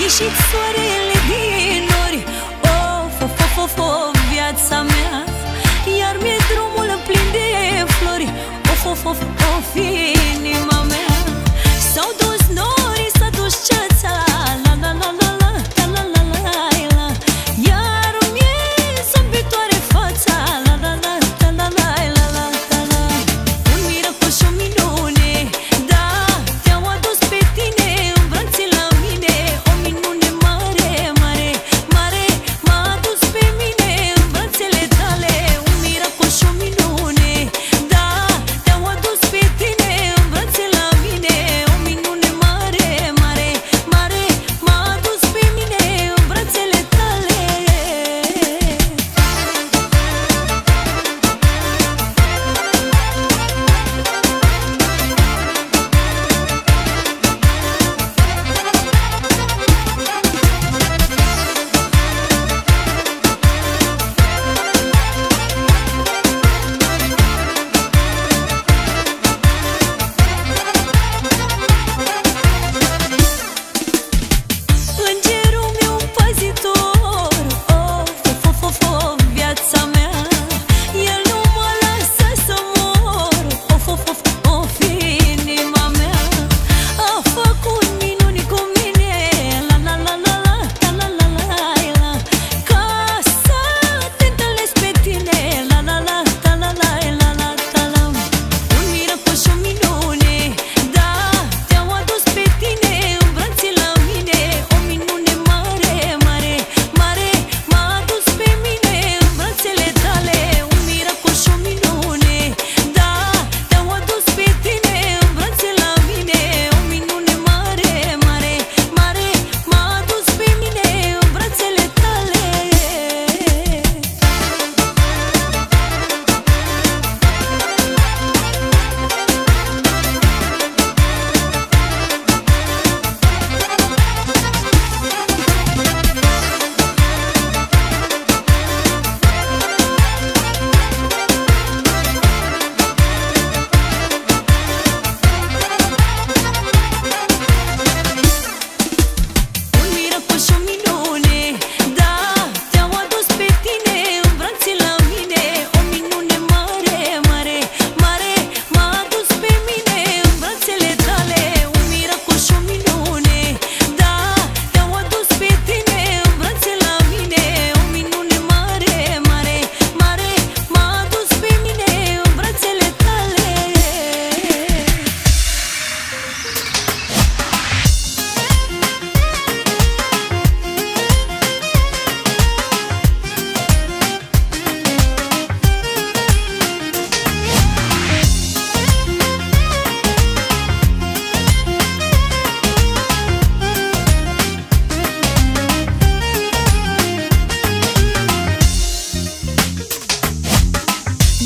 ieșit soarele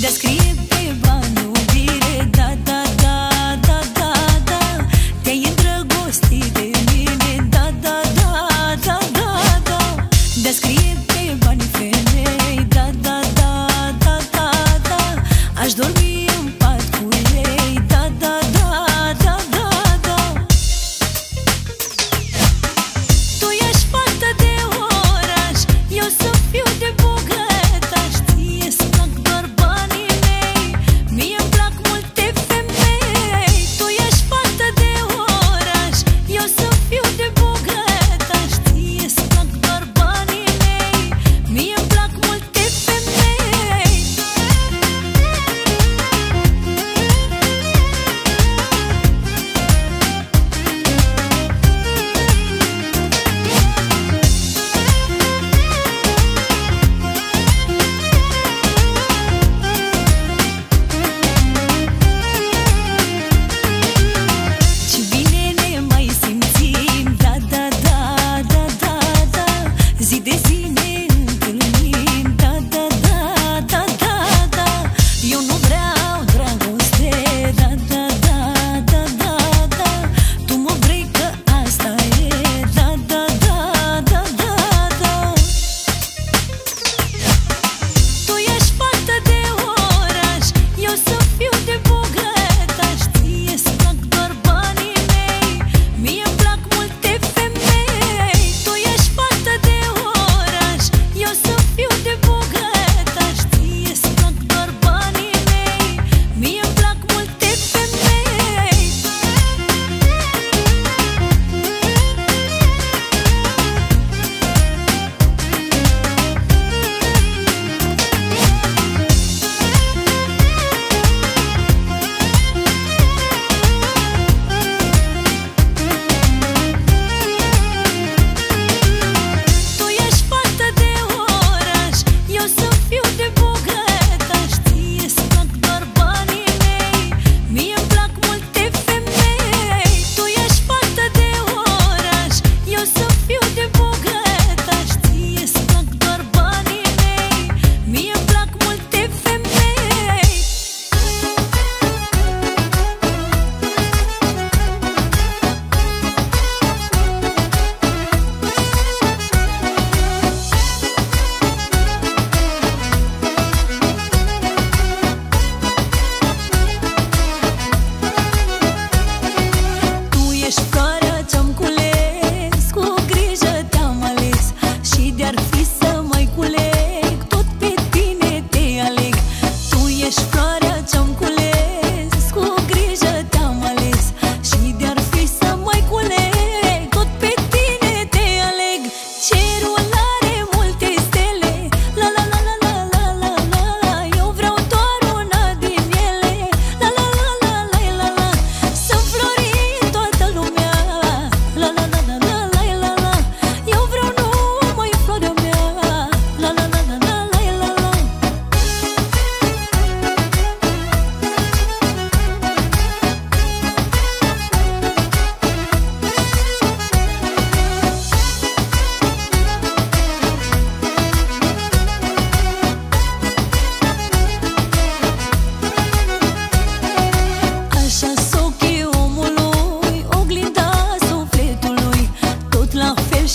descrie pe bani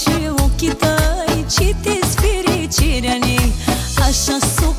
și ochii tăi Citiți fericirea Așa suc